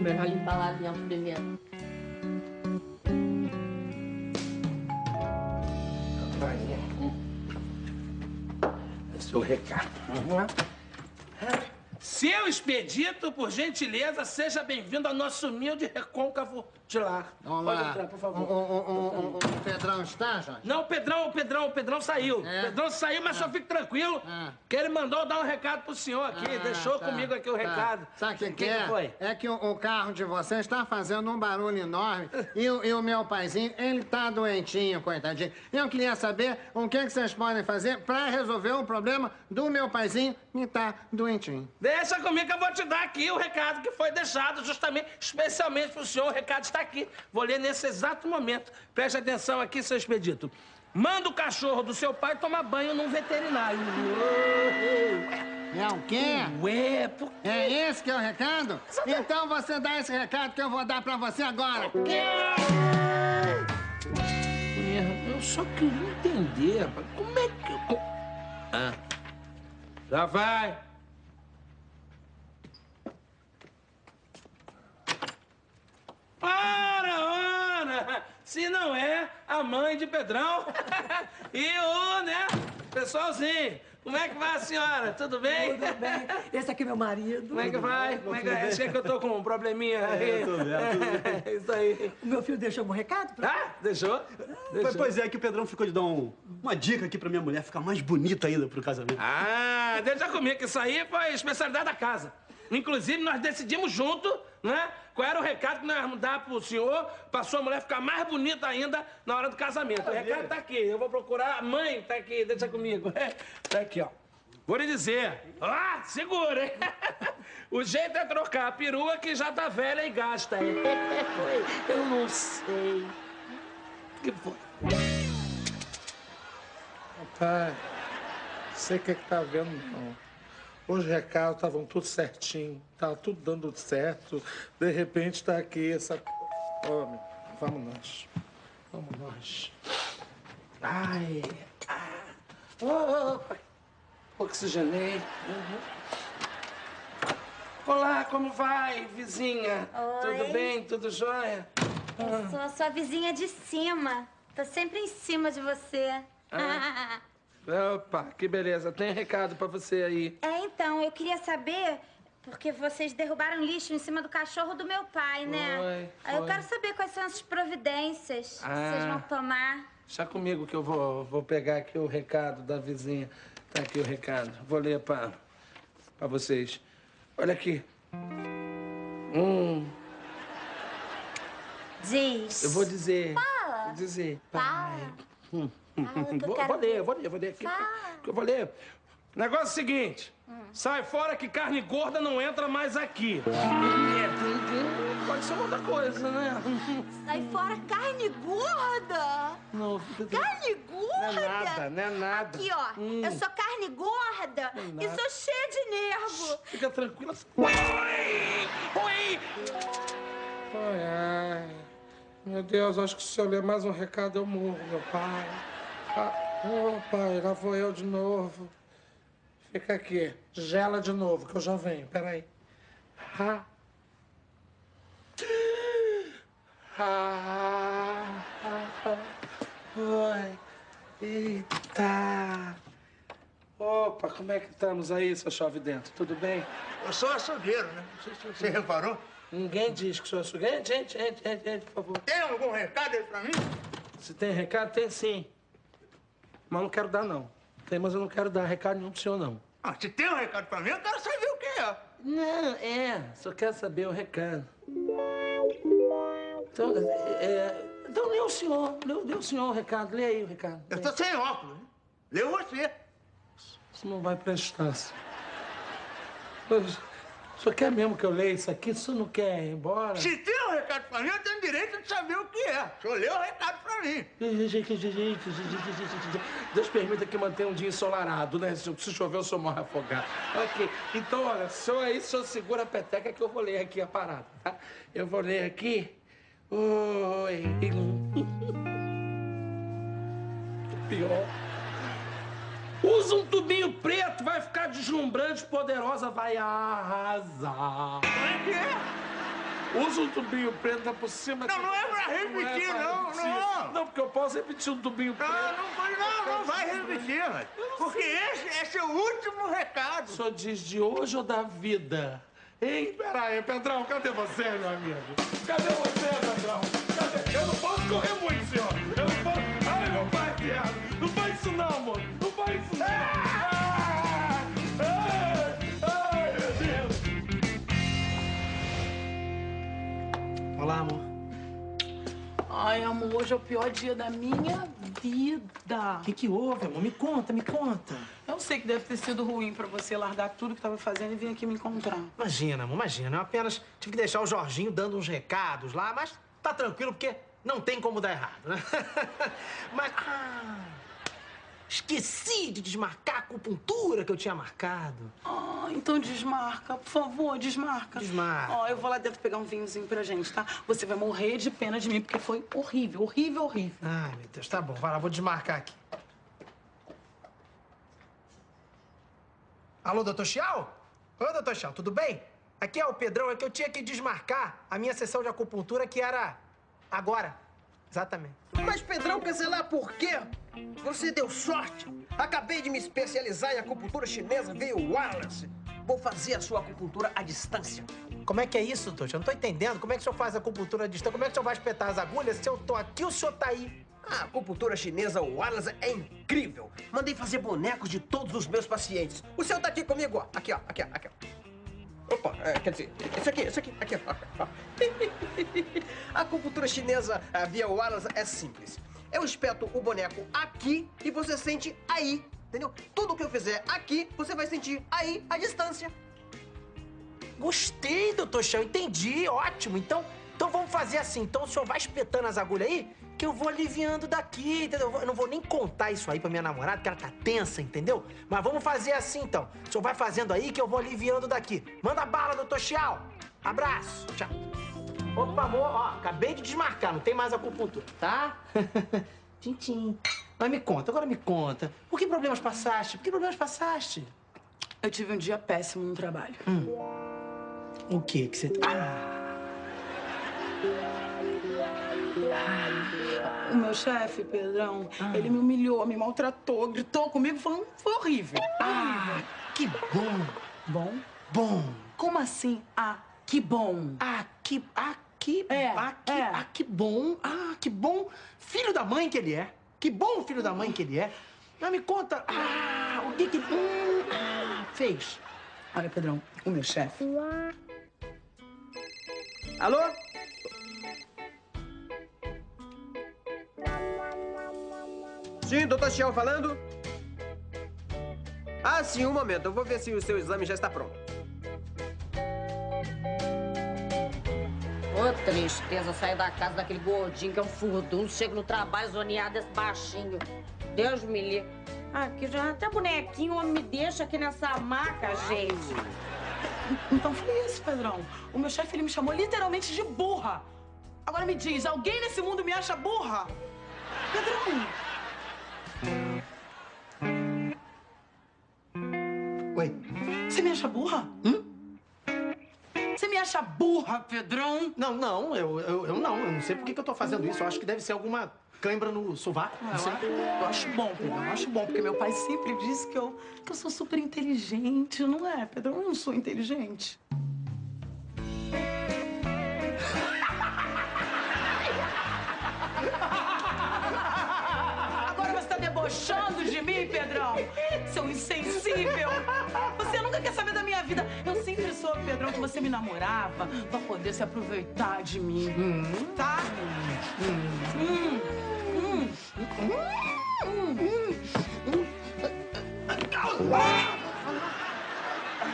[SPEAKER 6] Melhor limpar lá dentro primeiro.
[SPEAKER 3] Esse é o recado. Vamos lá. Seu Expedito, por gentileza, seja bem-vindo ao nosso humilde recôncavo de lar.
[SPEAKER 4] Vamos
[SPEAKER 3] Pode
[SPEAKER 4] lá.
[SPEAKER 3] entrar, por favor.
[SPEAKER 4] o, o, o, o Pedrão está, Jorge?
[SPEAKER 3] Não, o Pedrão, o Pedrão, o Pedrão saiu.
[SPEAKER 4] É?
[SPEAKER 3] O Pedrão saiu, mas só fique tranquilo,
[SPEAKER 4] Ah.
[SPEAKER 3] que ele mandou dar um recado pro senhor aqui,
[SPEAKER 4] Ah,
[SPEAKER 3] deixou
[SPEAKER 4] tá,
[SPEAKER 3] comigo aqui o
[SPEAKER 4] tá.
[SPEAKER 3] recado.
[SPEAKER 4] Sabe o que, que, é?
[SPEAKER 3] foi?
[SPEAKER 4] É que o, carro de vocês está fazendo um barulho enorme e, o- e o meu paizinho, ele tá doentinho, coitadinho. Eu queria saber o que, que vocês podem fazer para resolver o problema do meu paizinho que tá doentinho.
[SPEAKER 3] Deixa Deixa comigo que eu vou te dar aqui o recado que foi deixado justamente, especialmente pro senhor. O recado está aqui. Vou ler nesse exato momento. Preste atenção aqui, seu expedito. Manda o cachorro do seu pai tomar banho num veterinário.
[SPEAKER 7] É o quê?
[SPEAKER 3] Ué, por
[SPEAKER 7] É esse que é o recado? Então você dá esse recado que eu vou dar pra você agora.
[SPEAKER 3] É, Eu só queria entender, como é que. Ah. Já vai. Ora, ora! Se não é a mãe de Pedrão e o, né, pessoalzinho. Como é que vai a senhora? Tudo bem?
[SPEAKER 8] Tudo bem. Esse aqui é meu marido.
[SPEAKER 3] Como é que vai? Como é que vai? Acho que eu tô com um probleminha aí.
[SPEAKER 8] É, eu tô vendo,
[SPEAKER 3] É, isso aí.
[SPEAKER 8] O meu filho deixou um recado pra...
[SPEAKER 3] Ah, deixou? Deixou.
[SPEAKER 9] Pois é, que o Pedrão ficou de dar um- uma dica aqui pra minha mulher ficar mais bonita ainda pro casamento.
[SPEAKER 3] Ah, deixa comigo que isso aí foi especialidade da casa. Inclusive, nós decidimos junto, né? Qual era o recado que nós íamos dar pro senhor, pra sua mulher ficar mais bonita ainda na hora do casamento. O recado tá aqui. Eu vou procurar. A mãe tá aqui, deixa comigo. Tá aqui, ó. Vou lhe dizer. Ah, segura, hein? O jeito é trocar a perua que já tá velha e gasta. Eu não sei. O que foi?
[SPEAKER 10] Rapaz, sei o que que tá vendo, não. Os recados estavam tudo certinho, tava tudo dando certo. De repente tá aqui essa. Homem, vamos nós. Vamos nós.
[SPEAKER 3] Ai, ah, opa, oxigenei. Uhum. Olá, como vai, vizinha?
[SPEAKER 6] Oi.
[SPEAKER 3] Tudo bem? Tudo jóia?
[SPEAKER 6] Eu sou a sua vizinha de cima. Tô sempre em cima de você.
[SPEAKER 3] Opa, que beleza. Tem recado pra você aí.
[SPEAKER 6] é, então, eu queria saber, porque vocês derrubaram lixo em cima do cachorro do meu pai, né?
[SPEAKER 3] Foi,
[SPEAKER 6] Aí eu
[SPEAKER 3] foi.
[SPEAKER 6] quero saber quais são as providências que
[SPEAKER 3] Ah.
[SPEAKER 6] vocês vão tomar.
[SPEAKER 3] Deixa comigo que eu vou, vou pegar aqui o recado da vizinha. Tá aqui o recado. Vou ler pra, pra vocês. Olha aqui. Hum,
[SPEAKER 6] Diz.
[SPEAKER 3] eu vou dizer.
[SPEAKER 6] Fala.
[SPEAKER 3] Vou dizer.
[SPEAKER 6] Fala.
[SPEAKER 3] Hum.
[SPEAKER 6] Eu
[SPEAKER 3] Vou, vou ler, vou ler, vou ler que Eu vou ler. Negócio é o seguinte.
[SPEAKER 6] Hum.
[SPEAKER 3] Sai fora que carne gorda não entra mais aqui. Pode ser outra coisa, né?
[SPEAKER 6] Sai fora carne gorda!
[SPEAKER 3] Não.
[SPEAKER 6] Carne
[SPEAKER 3] Não
[SPEAKER 6] gorda!
[SPEAKER 3] é nada, não é nada.
[SPEAKER 6] Aqui, ó.
[SPEAKER 3] Hum.
[SPEAKER 6] Eu sou carne gorda e
[SPEAKER 3] nada.
[SPEAKER 6] sou cheia de nervo.
[SPEAKER 3] Fica tranquila. Oi! Oi! Ai, ai. Meu Deus, acho que se eu ler mais um recado eu morro, meu pai. Ah, oh, pai, lá vou eu de novo. Fica aqui. Gela de novo, que eu já venho. Peraí. Ah. Ah, ah. Oi. Eita. Opa, como é que estamos aí, seu chove dentro? Tudo bem?
[SPEAKER 7] Eu sou açougueiro, né? Se você reparou.
[SPEAKER 3] Ninguém diz que sou açougueiro. Gente, gente, gente, gente, por favor.
[SPEAKER 7] Tem algum recado aí pra mim?
[SPEAKER 3] Se tem recado, tem sim. Mas não quero dar, não. Tem, mas eu não quero dar recado nenhum pro senhor, não.
[SPEAKER 7] Ah, se tem um recado pra mim, eu quero saber o que é.
[SPEAKER 3] Não, é. Só quero saber o recado. Então, é... Então lê o senhor. Lê, lê o senhor o recado. Lê aí o recado.
[SPEAKER 7] Eu tô sem óculos. né? Leu você.
[SPEAKER 3] Isso não vai prestar. senhor. Mas, senhor quer mesmo que eu leia isso aqui? O senhor não quer ir embora?
[SPEAKER 7] Se tem um recado pra mim, eu tenho direito de saber o que é. O senhor leu o recado pra mim.
[SPEAKER 3] Deus permita que mantenha um dia ensolarado, né? Se se chover, eu sou morro afogado. Ok, então, olha, só aí, o senhor segura a peteca que eu vou ler aqui a parada, tá? Eu vou ler aqui. Oi. Pior. Usa um tubinho preto, vai ficar deslumbrante, poderosa, vai arrasar.
[SPEAKER 7] Como é que é?
[SPEAKER 3] Usa um tubinho preto tá por cima.
[SPEAKER 7] Não, não é pra repetir,
[SPEAKER 3] pra
[SPEAKER 7] não, não.
[SPEAKER 3] Não, porque eu posso repetir um tubinho preto.
[SPEAKER 7] Não, não foi, não, não vai repetir, mas. Porque esse é seu último recado.
[SPEAKER 3] O senhor diz de hoje ou da vida? Hein? Peraí, Pedrão, cadê você, meu amigo? Cadê você, Pedrão? Cadê? Eu não posso correr muito, senhor. Ai, amor,
[SPEAKER 8] hoje é o pior dia da minha vida.
[SPEAKER 2] O que, que houve, amor? Me conta, me conta.
[SPEAKER 8] O sei que deve ter sido ruim pra você largar tudo que tava fazendo e vir aqui me encontrar.
[SPEAKER 2] Imagina, amor, imagina. Eu apenas tive que deixar o Jorginho dando uns recados lá, mas tá tranquilo porque não tem como dar errado, né? mas. Ah! Esqueci de desmarcar a acupuntura que eu tinha marcado.
[SPEAKER 8] Ah, então desmarca, por favor, desmarca.
[SPEAKER 2] Desmarca.
[SPEAKER 8] Ó, eu vou lá dentro pegar um vinhozinho pra gente, tá? Você vai morrer de pena de mim, porque foi horrível, horrível, horrível.
[SPEAKER 2] Ai, meu Deus, tá bom. Vai lá, vou desmarcar aqui. Alô, doutor Chial? Oi, doutor Chial, tudo bem? Aqui é o Pedrão, é que eu tinha que desmarcar a minha sessão de acupuntura que era agora. Exatamente.
[SPEAKER 11] Mas, Pedrão, quer sei lá por quê? Você deu sorte. Acabei de me especializar em acupuntura chinesa, veio Wallace. Vou fazer a sua acupuntura à distância.
[SPEAKER 2] Como é que é isso, doutor? Eu não tô entendendo. Como é que o senhor faz a acupuntura à distância? Como é que o senhor vai espetar as agulhas se eu tô aqui o senhor tá aí?
[SPEAKER 11] A acupuntura chinesa Wallace é incrível. Mandei fazer bonecos de todos os meus pacientes. O seu tá aqui comigo, ó. Aqui, ó. Aqui, ó. Aqui, ó. Opa, é, quer dizer, esse aqui, esse aqui, aqui, ó. A acupuntura chinesa a via Wallace é simples. Eu espeto o boneco aqui e você sente aí, entendeu? Tudo que eu fizer aqui, você vai sentir aí, à distância.
[SPEAKER 2] Gostei, doutor Chão, entendi. Ótimo. Então, então vamos fazer assim. Então o senhor vai espetando as agulhas aí, que eu vou aliviando daqui, entendeu? Eu não vou nem contar isso aí pra minha namorada, porque ela tá tensa, entendeu? Mas vamos fazer assim, então. O senhor vai fazendo aí, que eu vou aliviando daqui. Manda bala, doutor Chial. Abraço. Tchau. Opa, amor, ó, acabei de desmarcar, não tem mais acupuntura, tá? Tintim. Mas me conta, agora me conta. Por que problemas passaste? Por que problemas passaste?
[SPEAKER 8] Eu tive um dia péssimo no trabalho.
[SPEAKER 2] O que que você... Ah!
[SPEAKER 8] O meu chefe, Pedrão, ele me humilhou, me maltratou, gritou comigo, falando foi horrível.
[SPEAKER 2] Ah, que bom.
[SPEAKER 8] Bom?
[SPEAKER 2] Bom.
[SPEAKER 8] Como assim? Ah, que bom.
[SPEAKER 2] Ah, que... Ah, que...
[SPEAKER 8] É,
[SPEAKER 2] ah, que,
[SPEAKER 8] é.
[SPEAKER 2] ah, que bom. Ah, que bom. Filho da mãe que ele é. Que bom filho da mãe que ele é. Mas me conta... Ah, o que que... Hum, ah, fez?
[SPEAKER 8] Olha, Pedrão, o meu chefe.
[SPEAKER 11] Alô? Sim, doutor Chiel falando? Ah, sim, um momento. Eu vou ver se o seu exame já está pronto.
[SPEAKER 6] Ô, tristeza, sair da casa daquele gordinho que é um furdunço, chego no trabalho zoneado esse baixinho. Deus me livre. Aqui já até bonequinho, homem me deixa aqui nessa maca, gente.
[SPEAKER 8] Então foi isso, Pedrão. O meu chefe, ele me chamou literalmente de burra. Agora me diz, alguém nesse mundo me acha burra? Pedrão,
[SPEAKER 2] Oi.
[SPEAKER 8] você me acha burra? Hum? Acha burra, Pedrão?
[SPEAKER 2] Não, não, eu, eu, eu não. Eu não sei por que, que eu tô fazendo isso. Eu acho que deve ser alguma cãibra no sovaco.
[SPEAKER 8] Ah,
[SPEAKER 2] Não sei.
[SPEAKER 8] eu, eu acho bom, Pedrão. Eu acho bom, porque meu pai sempre disse que eu, que eu sou super inteligente, não é, Pedrão? Eu não sou inteligente. Agora você tá debochando de mim, Pedrão? Seu insensível! Você nunca quer saber da minha vida. Eu sempre Pedrão, que você me namorava pra poder se aproveitar de mim. Tá? Hum. Hum.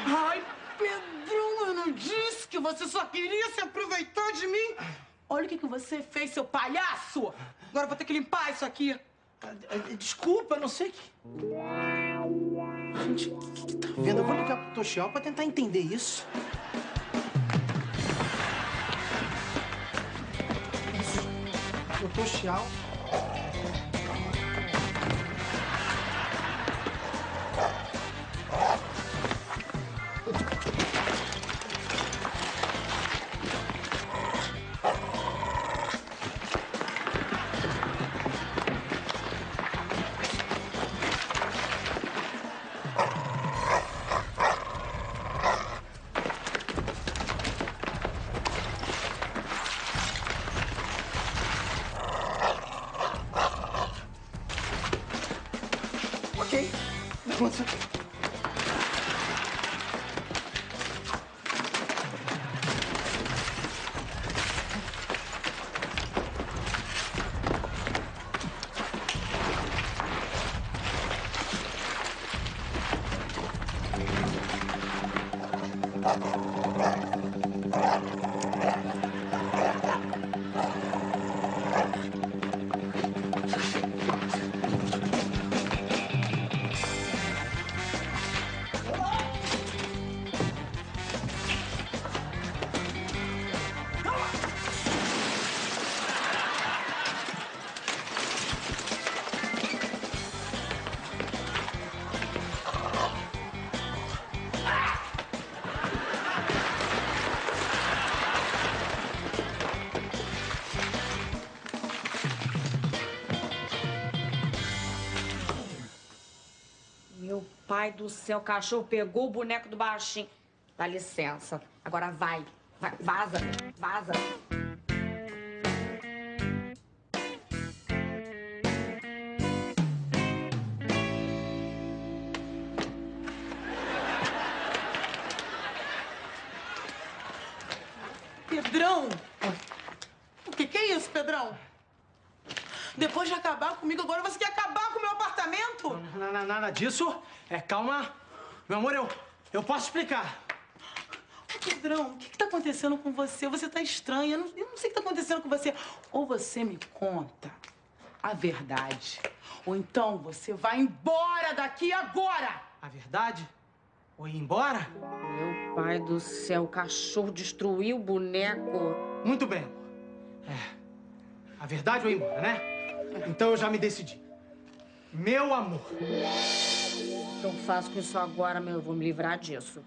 [SPEAKER 8] Ai, Pedrão, eu não disse que você só queria se aproveitar de mim. Olha o que, que você fez, seu palhaço! Agora eu vou ter que limpar isso aqui.
[SPEAKER 2] Desculpa, eu não sei que. Gente, o que, que tá vendo? Eu vou ligar pro Toxial pra tentar entender isso. O Toxial. Kurze.
[SPEAKER 6] Pai do céu, o cachorro pegou o boneco do baixinho. Dá licença. Agora vai. Vai, vaza, vaza.
[SPEAKER 8] Pedrão! O que, que é isso, Pedrão? Depois de acabar comigo, agora você quer acabar com o meu apartamento?
[SPEAKER 2] Nada, nada disso. É, calma. Meu amor, eu, eu posso explicar.
[SPEAKER 8] Pedrão, o que, que tá acontecendo com você? Você tá estranha. Eu não, eu não sei o que tá acontecendo com você. Ou você me conta a verdade, ou então você vai embora daqui agora!
[SPEAKER 2] A verdade? Ou ir embora?
[SPEAKER 6] Meu pai do céu, o cachorro destruiu o boneco.
[SPEAKER 2] Muito bem, amor. É. A verdade ou ir embora, né? Então eu já me decidi. Meu amor.
[SPEAKER 6] O que eu faço com isso agora, meu? Eu vou me livrar disso.